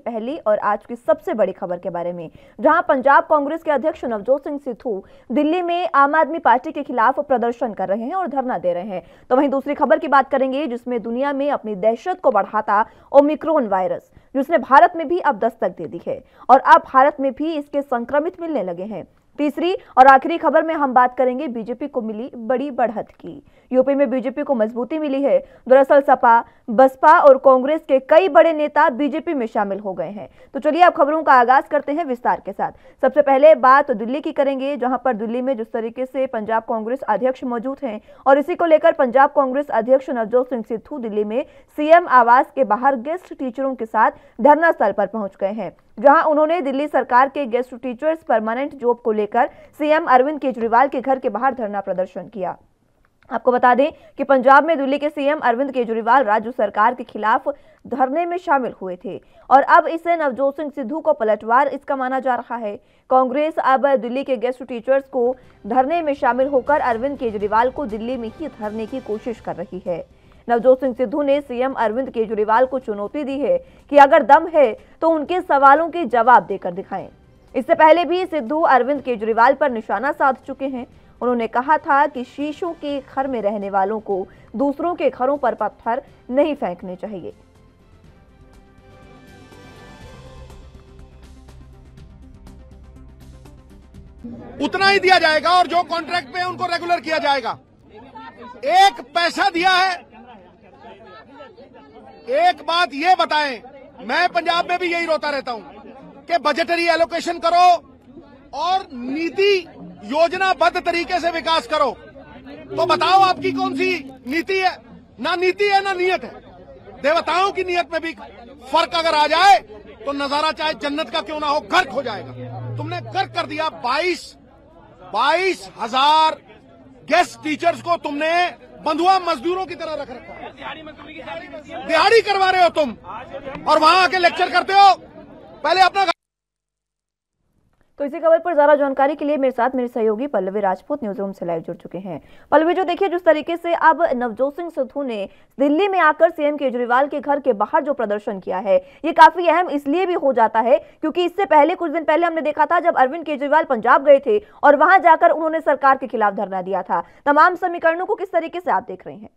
पहली और आज की सबसे बड़ी खबर के बारे में, जहाँ पंजाब कांग्रेस के अध्यक्ष नवजोत सिंह सिद्धू दिल्ली में आम आदमी पार्टी के खिलाफ प्रदर्शन कर रहे हैं और धरना दे रहे हैं। तो वहीं दूसरी खबर की बात करेंगे, जिसमें दुनिया में अपनी दहशत को बढ़ाता ओमिक्रोन वायरस, जिसने भारत में भी अब दस्तक दे दी है और अब भारत में भी इसके संक्रमित मिलने लगे हैं। तीसरी और आखिरी खबर में हम बात करेंगे बीजेपी को मिली बड़ी बढ़त की। यूपी में बीजेपी को मजबूती मिली है। दरअसल सपा, बसपा और कांग्रेस के कई बड़े नेता बीजेपी में शामिल हो गए हैं। तो चलिए अब खबरों का आगाज़ करते हैं विस्तार के साथ। सबसे पहले बात दिल्ली की करेंगे, जहाँ पर दिल्ली में जिस तरीके से पंजाब कांग्रेस अध्यक्ष मौजूद हैं और इसी को लेकर पंजाब कांग्रेस अध्यक्ष नवजोत सिंह सिद्धू दिल्ली में सीएम आवास के बाहर गेस्ट टीचरों के साथ धरना स्थल पर पहुँच गए हैं, जहाँ उन्होंने दिल्ली सरकार के गेस्ट टीचर्स परमानेंट जॉब को लेकर सीएम अरविंद केजरीवाल के घर के बाहर धरना प्रदर्शन किया। आपको बता दें कि पंजाब में दिल्ली के सीएम अरविंद केजरीवाल राज्य सरकार के खिलाफ धरने में शामिल हुए थे और अब इसे नवजोत सिंह सिद्धू को पलटवार इसका माना जा रहा है। कांग्रेस अब दिल्ली के गेस्ट टीचर्स को धरने में शामिल होकर अरविंद केजरीवाल को दिल्ली में ही धरने की कोशिश कर रही है। नवजोत सिंह सिद्धू ने सीएम अरविंद केजरीवाल को चुनौती दी है कि अगर दम है तो उनके सवालों के जवाब देकर दिखाएँ। इससे पहले भी सिद्धू अरविंद केजरीवाल पर निशाना साध चुके हैं। उन्होंने कहा था कि शीशों के घर में रहने वालों को दूसरों के घरों पर पत्थर नहीं फेंकने चाहिए। उतना ही दिया जाएगा और जो कॉन्ट्रैक्ट पे उनको रेगुलर किया जाएगा। एक पैसा दिया है। एक बात ये बताएँ, मैं पंजाब में भी यही रोता रहता हूँ। कि बजटरी एलोकेशन करो और नीति योजनाबद्ध तरीके से विकास करो। तो बताओ आपकी कौन सी नीति है? ना नीति है, ना नियत है। देवताओं की नियत में भी फ़र्क अगर आ जाए तो नज़ारा चाहे जन्नत का क्यों ना हो, गर्क हो जाएगा। तुमने गर्क कर दिया बाईस बाईस हज़ार गेस्ट टीचर्स को तुमने बंधुआ मजदूरों की तरह रख रखा। दिहाड़ी करवा रहे हो तुम और वहाँ आके लेक्चर करते हो। पहले अपना तो इसी खबर पर ज़्यादा जानकारी के लिए मेरे साथ मेरे सहयोगी पल्लवी राजपूत न्यूज़ रूम से लाइव जुड़ चुके हैं। पल्लवी जो, देखिए, जिस तरीके से अब नवजोत सिंह सिद्धू ने दिल्ली में आकर सीएम केजरीवाल के घर के बाहर जो प्रदर्शन किया है, ये काफ़ी अहम इसलिए भी हो जाता है क्योंकि इससे पहले कुछ दिन पहले हमने देखा था जब अरविंद केजरीवाल पंजाब गए थे और वहाँ जाकर उन्होंने सरकार के खिलाफ धरना दिया था। तमाम समीकरणों को किस तरीके से आप देख रहे हैं?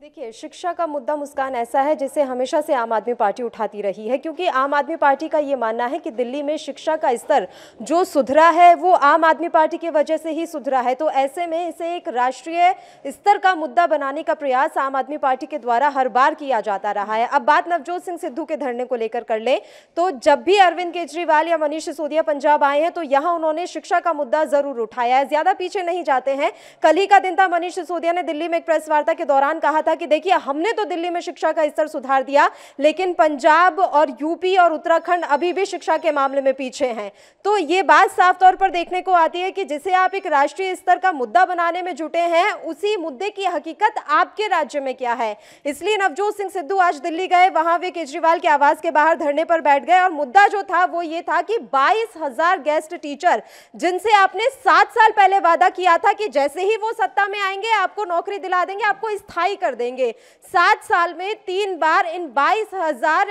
देखिए, शिक्षा का मुद्दा मुस्कान ऐसा है जिसे हमेशा से आम आदमी पार्टी उठाती रही है, क्योंकि आम आदमी पार्टी का ये मानना है कि दिल्ली में शिक्षा का स्तर जो सुधरा है, वो आम आदमी पार्टी की वजह से ही सुधरा है। तो ऐसे में इसे एक राष्ट्रीय स्तर का मुद्दा बनाने का प्रयास आम आदमी पार्टी के द्वारा हर बार किया जाता रहा है। अब बात नवजोत सिंह सिद्धू के धरने को लेकर कर ले तो जब भी अरविंद केजरीवाल या मनीष सिसोदिया पंजाब आए हैं तो यहाँ उन्होंने शिक्षा का मुद्दा ज़रूर उठाया है। ज़्यादा पीछे नहीं जाते हैं। कल ही का दिन था, मनीष सिसोदिया ने दिल्ली में एक प्रेस वार्ता के दौरान कहा था कि देखिए, हमने तो दिल्ली में शिक्षा का स्तर सुधार दिया, लेकिन पंजाब और यूपी और उत्तराखंड अभी भी शिक्षा के मामले में पीछे हैं। तो ये बात साफ़ तौर पर देखने को आती है कि जिसे आप एक राष्ट्रीय स्तर का मुद्दा बनाने में जुटे हैं, उसी मुद्दे की हकीकत आपके राज्य में क्या है। इसलिए नवजोत सिंह सिद्धू आज दिल्ली गए, वहाँ वे केजरीवाल के आवास के बाहर धरने पर बैठ गए और मुद्दा जो था वो ये था कि बाईस हज़ार गेस्ट टीचर, जिनसे आपने सात साल पहले वादा किया था कि जैसे ही वो सत्ता में आएँगे, आपको नौकरी दिला देंगे, आपको स्थायी कर देंगे। सात साल में तीन बार इन बाईस हज़ार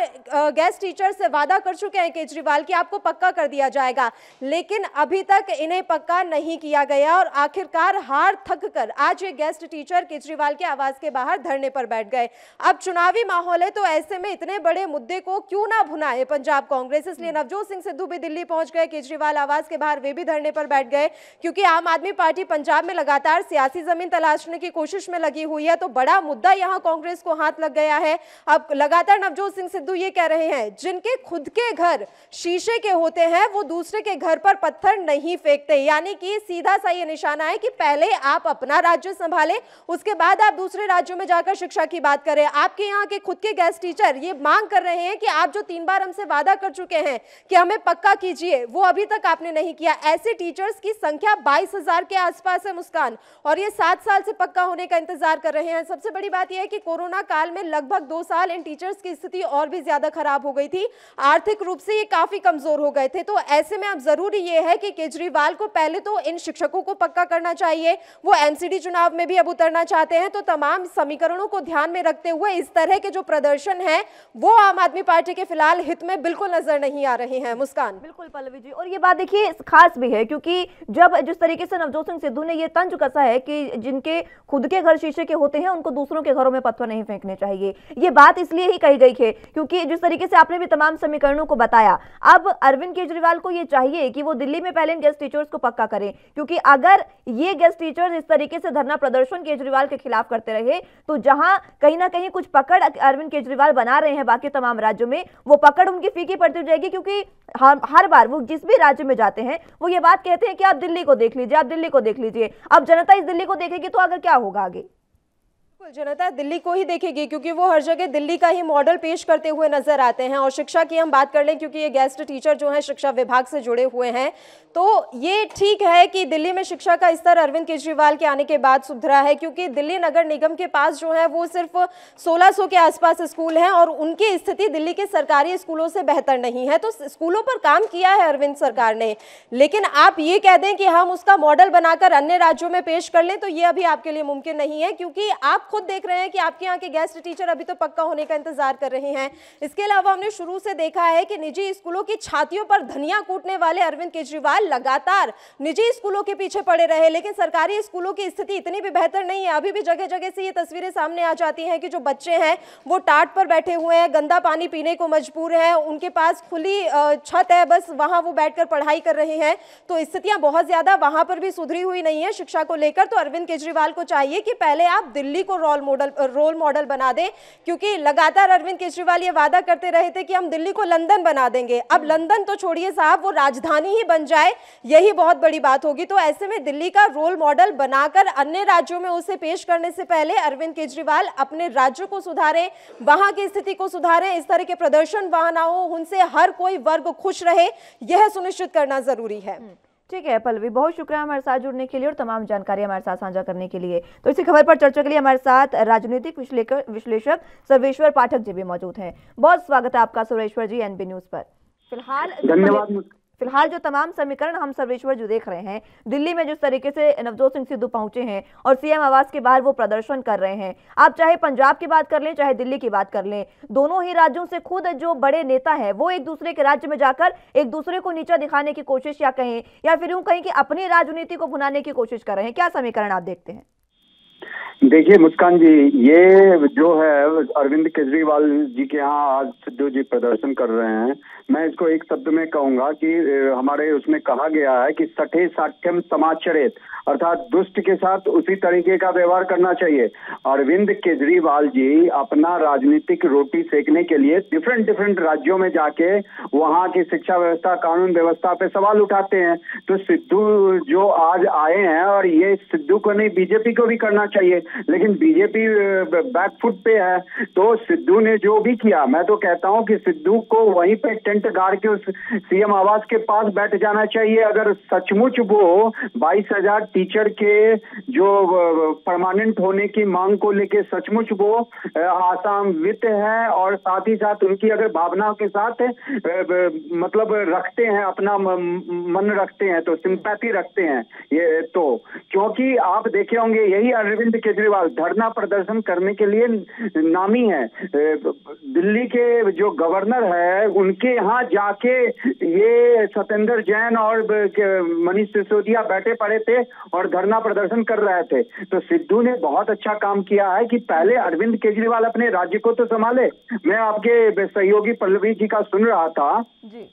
गेस्ट टीचर से वादा कर चुके हैं केजरीवाल कि आपको पक्का कर दिया जाएगा। लेकिन अभी तक इन्हें पक्का नहीं किया गया और आखिरकार हार थक कर आज ये गेस्ट टीचर केजरीवाल के आवास के बाहर धरने पर बैठ गए। अब चुनावी माहौल है तो ऐसे में इतने बड़े मुद्दे को क्यों ना भुनाए? पंजाब कांग्रेस इसलिए नवजोत सिंह सिद्धू भी दिल्ली पहुँच गए केजरीवाल आवास के बाहर वे भी धरने पर बैठ गए। क्योंकि आम आदमी पार्टी पंजाब में लगातार सियासी ज़मीन तलाशने की कोशिश में लगी हुई है तो बड़ा मुद्दा यहाँ कांग्रेस को हाथ लग गया है। अब लगातार नवजोत सिंह सिद्धू ये कह रहे हैं, जिनके खुद के घर शीशे के होते हैं, वो दूसरे के घर पर पत्थर नहीं फेंकते। यानी कि सीधा सा ये निशाना है कि पहले आप अपना राज्य संभाले, उसके बाद आप दूसरे राज्यों में जाकर शिक्षा की बात करें। आपके यहाँ के खुद के गेस्ट टीचर ये मांग कर रहे हैं कि आप जो तीन बार हमसे वादा कर चुके हैं कि हमें पक्का कीजिए, वो अभी तक आपने नहीं किया। ऐसे टीचर्स की संख्या बाईस के आसपास है मुस्कान, और ये सात साल से पक्का होने का इंतज़ार कर रहे हैं। सबसे बड़ी दूसरी बात यह है कि कोरोना काल में लगभग दो साल इन टीचर्स की स्थिति और भी ज़्यादा खराब हो गई थी। आर्थिक रूप से ये काफ़ी कमज़ोर हो गए थे। तो ऐसे में अब ज़रूरी ये है कि केजरीवाल को पहले तो इन शिक्षकों को पक्का करना चाहिए। वो एमसीडी चुनाव में भी अब उतरना चाहते हैं। तो तमाम समीकरणों को ध्यान में रखते हुए इस तरह के जो प्रदर्शन है, वो आम आदमी पार्टी के फ़िलहाल हित में बिल्कुल नज़र नहीं आ रहे हैं। मुस्कान। बिल्कुल, पल्लवी जी। और ये बात देखिए, खास भी है, क्योंकि जब जिस तरीके से नवजोत सिंह सिद्धू ने ये तंज कसा है कि जिनके खुद के घर शीशे के होते हैं, उनको दूसरों के घरों में पत्थर नहीं फेंकने चाहिए। ये बात इसलिए ही कही गई है क्योंकि जिस तरीके से आपने भी तमाम समीकरणों को बताया, अब अरविंद केजरीवाल को ये चाहिए कि वो दिल्ली में पहले इन गेस्ट टीचर्स को पक्का करें। क्योंकि अगर ये गेस्ट टीचर्स इस तरीके से धरना प्रदर्शन केजरीवाल के खिलाफ करते रहे तो जहाँ कहीं ना कहीं कुछ पकड़ अरविंद केजरीवाल बना रहे हैं बाकी तमाम राज्यों में, वो पकड़ उनकी फीकी पड़ती जाएगी क्योंकि हर बार वो जिस भी राज्य में जाते हैं, वो ये बात कहते हैं कि आप दिल्ली को देख लीजिए, आप दिल्ली को देख लीजिए। अब जनता इस दिल्ली को देखेगी तो अगर क्या होगा आगे? जनता दिल्ली को ही देखेगी, क्योंकि वो हर जगह दिल्ली का ही मॉडल पेश करते हुए नज़र आते हैं। और शिक्षा की हम बात कर लें, क्योंकि ये गेस्ट टीचर जो हैं, शिक्षा विभाग से जुड़े हुए हैं तो ये ठीक है कि दिल्ली में शिक्षा का स्तर अरविंद केजरीवाल के आने के बाद सुधरा है, क्योंकि दिल्ली नगर निगम के पास जो है, वो सिर्फ़ 1600 के आसपास स्कूल हैं और उनकी स्थिति दिल्ली के सरकारी स्कूलों से बेहतर नहीं है। तो स्कूलों पर काम किया है अरविंद सरकार ने, लेकिन आप ये कह दें कि हम उसका मॉडल बनाकर अन्य राज्यों में पेश कर लें तो ये अभी आपके लिए मुमकिन नहीं है, क्योंकि आप खुद देख रहे हैं कि आपके यहाँ के गेस्ट टीचर अभी तो पक्का होने का इंतज़ार कर रहे हैं। इसके अलावा हमने शुरू से देखा है कि निजी स्कूलों की छातियों पर धनिया कूटने वाले अरविंद केजरीवाल लगातार निजी स्कूलों के पीछे पड़े रहे, लेकिन सरकारी स्कूलों की स्थिति इतनी भी बेहतर नहीं है। अभी भी जगह जगह से ये तस्वीरें सामने आ जाती हैं कि जो बच्चे हैं, वो टाट पर बैठे हुए हैं, गंदा पानी पीने को मजबूर हैं, उनके पास खुली छत है, बस वहाँ वो बैठकर पढ़ाई कर रहे हैं। तो स्थितियाँ बहुत ज़्यादा वहाँ पर भी सुधरी हुई नहीं है शिक्षा को लेकर। तो अरविंद केजरीवाल को चाहिए कि पहले आप दिल्ली को रोल मॉडल रोल मॉडल बना दें क्योंकि लगातार अरविंद केजरीवाल ये वादा करते रहे थे कि हम दिल्ली को लंदन बना देंगे। अब लंदन तो छोड़िए साहब वो राजधानी ही बन जाए यही बहुत बड़ी बात होगी। तो ऐसे में दिल्ली का रोल मॉडल बनाकर अन्य राज्यों में उसे पेश करने से पहले अरविंद केजरीवाल अपने राज्य को सुधारें वहाँ की स्थिति को सुधारें इस तरह के प्रदर्शन वहाँ ना हो उनसे हर कोई वर्ग खुश रहे यह सुनिश्चित करना ज़रूरी है। हम्म, ठीक है, पल्लवी, बहुत शुक्रिया हमारे साथ जुड़ने के लिए और तमाम जानकारी हमारे साथ साझा करने के लिए। तो इसी खबर पर चर्चा के लिए हमारे साथ राजनीतिक विश्लेषक सर्वेश्वर पाठक जी भी मौजूद हैं। बहुत स्वागत है आपका सुरेश्वर जी, एनबी न्यूज़ पर। फ़िलहाल धन्यवाद फ़िलहाल जो तमाम समीकरण हम सर्वेश्वर जो देख रहे हैं, दिल्ली में जिस तरीके से नवजोत सिंह सिद्धू पहुँचे हैं और सीएम आवास के बाहर वो प्रदर्शन कर रहे हैं, आप चाहे पंजाब की बात कर लें, चाहे दिल्ली की बात कर लें, दोनों ही राज्यों से खुद जो बड़े नेता हैं, वो एक दूसरे के राज्य में जाकर एक दूसरे को नीचा दिखाने की कोशिश या कहें, या फिर यूँ कहें कि अपनी राजनीति को भुनाने की कोशिश कर रहे हैं। क्या समीकरण आप देखते हैं? देखिए मुस्कान जी, ये जो है, अरविंद केजरीवाल जी के यहाँ आज सिद्धू जी प्रदर्शन कर रहे हैं। मैं इसको एक शब्द में कहूँगा कि हमारे उसमें कहा गया है कि सठे साठ्यम समाचरित, अर्थात दुष्ट के साथ उसी तरीके का व्यवहार करना चाहिए। अरविंद केजरीवाल जी अपना राजनीतिक रोटी सेकने के लिए डिफरेंट डिफरेंट राज्यों में जाके वहाँ की शिक्षा व्यवस्था, कानून व्यवस्था पे सवाल उठाते हैं। तो सिद्धू जो आज आए हैं, और ये सिद्धू को नहीं, बीजेपी को भी करना चाहिए। लेकिन बीजेपी बैकफुट पे है। तो सिद्धू ने जो भी किया, मैं तो कहता हूँ कि सिद्धू को वहीं पे टेंट गाड़ के उस सीएम आवास के पास बैठ जाना चाहिए। अगर सचमुच वो बाईस हज़ार टीचर के जो परमानेंट होने की मांग को लेके सचमुच वो आसामित है और साथ ही साथ उनकी अगर भावनाओं के साथ मतलब रखते हैं, अपना मन रखते हैं तो सिंपैथी रखते हैं, ये तो। क्योंकि आप देखे होंगे, यही अरविंद के केजरीवाल, धरना प्रदर्शन करने के लिए नामी है। दिल्ली के जो गवर्नर है, उनके यहाँ जाके ये सत्येंद्र जैन और मनीष सिसोदिया बैठे पड़े थे और धरना प्रदर्शन कर रहे थे। तो सिद्धू ने बहुत अच्छा काम किया है कि पहले अरविंद केजरीवाल अपने राज्य को तो संभाले। मैं आपके सहयोगी पल्लवी जी का सुन रहा था। जी।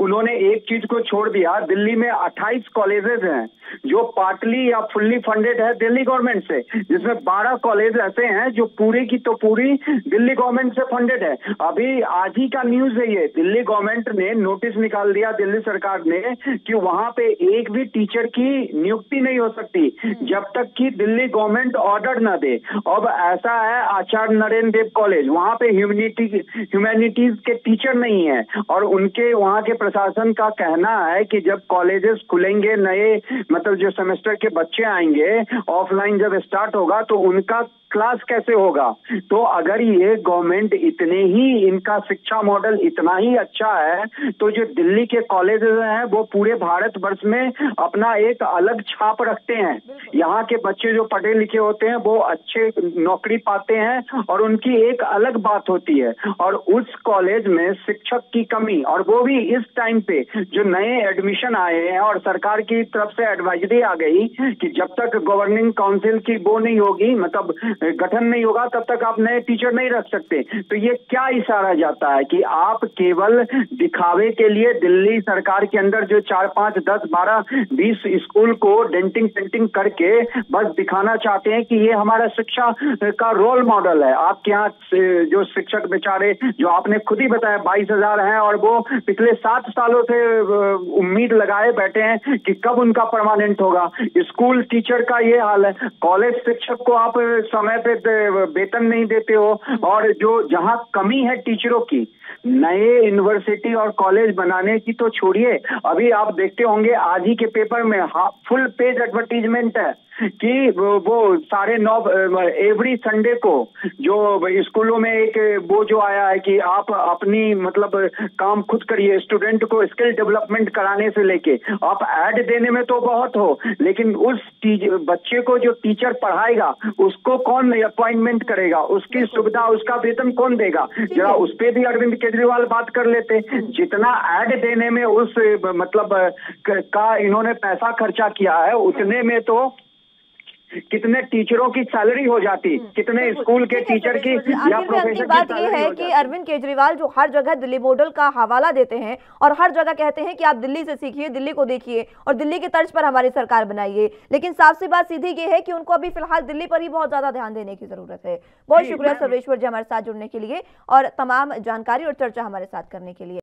उन्होंने एक चीज़ को छोड़ दिया दिल्ली में 28 कॉलेजेस हैं जो पार्टली या फुल्ली फंडेड है दिल्ली गवर्नमेंट से जिसमें 12 कॉलेज ऐसे हैं जो पूरी की तो पूरी दिल्ली गवर्नमेंट से फंडेड है। अभी आज ही का न्यूज़ है ये दिल्ली गवर्नमेंट ने नोटिस निकाल दिया दिल्ली सरकार ने कि वहाँ पे एक भी टीचर की नियुक्ति नहीं हो सकती जब तक कि दिल्ली गवर्नमेंट ऑर्डर न दे। अब ऐसा है आचार्य नरेंद्र देव कॉलेज वहाँ पे ह्यूमनिटी ह्यूमैनिटीज के टीचर नहीं है और उनके वहाँ के प्रशासन का कहना है कि जब कॉलेजेस खुलेंगे, नए मतलब जो सेमेस्टर के बच्चे आएँगे ऑफलाइन जब स्टार्ट होगा तो उनका क्लास कैसे होगा? तो अगर ये गवर्नमेंट इतने ही इनका शिक्षा मॉडल इतना ही अच्छा है तो जो दिल्ली के कॉलेज हैं वो पूरे भारत वर्ष में अपना एक अलग छाप रखते हैं। यहाँ के बच्चे जो पढ़े लिखे होते हैं वो अच्छे नौकरी पाते हैं और उनकी एक अलग बात होती है। और उस कॉलेज में शिक्षक की कमी और वो भी इस टाइम पे जो नए एडमिशन आए हैं और सरकार की तरफ़ से एडवाइजरी आ गई कि जब तक गवर्निंग काउंसिल की वो नहीं होगी मतलब गठन नहीं होगा, तब तक आप नए टीचर नहीं रख सकते। तो ये क्या इशारा जाता है कि आप केवल दिखावे के लिए दिल्ली सरकार के अंदर जो चार, पाँच, दस, बारह, बीस स्कूल को डेंटिंग पेंटिंग करके बस दिखाना चाहते हैं कि ये हमारा शिक्षा का रोल मॉडल है। आपके यहाँ जो शिक्षक बेचारे, जो आपने खुद ही बताया, बाईस हज़ार है और वो पिछले सात सालों से उम्मीद लगाए बैठे हैं कि कब उनका परमानेंट होगा। स्कूल टीचर का ये हाल है। कॉलेज शिक्षक को आप समय पे वेतन नहीं देते हो। और जो जहाँ कमी है टीचरों की नए यूनिवर्सिटी और कॉलेज बनाने की तो छोड़िए। अभी आप देखते होंगे आज ही के पेपर में फुल पेज एडवर्टीजमेंट है कि वो, वो साढ़े नौ एवरी संडे को जो स्कूलों में एक वो जो आया है कि आप अपनी मतलब काम खुद करिए स्टूडेंट को स्किल डेवलपमेंट कराने से लेके। आप ऐड देने में तो बहुत हो लेकिन उस बच्चे को जो टीचर पढ़ाएगा उसको कौन अपॉइंटमेंट करेगा? उसकी सुविधा उसका वेतन कौन देगा? जरा उस पर भी अरविंद केजरीवाल बात कर लेते जितना ऐड देने में उस मतलब का इन्होंने पैसा खर्चा किया है उतने में तो कितने टीचरों की सैलरी हो जाती हम्म, कितने स्कूल के टीचर की या प्रोफेसर बात यह है कि अरविंद केजरीवाल जो हर जगह दिल्ली मॉडल का हवाला देते हैं और हर जगह कहते हैं कि आप दिल्ली से सीखिए दिल्ली को देखिए और दिल्ली की तर्ज पर हमारी सरकार बनाइए। लेकिन साफ़ सी बात सीधी ये है कि उनको अभी फ़िलहाल दिल्ली पर ही बहुत ज़्यादा ध्यान देने की ज़रूरत है। बहुत शुक्रिया सर्वेश्वर जी हमारे साथ जुड़ने के लिए और तमाम जानकारी और चर्चा हमारे साथ करने के लिए।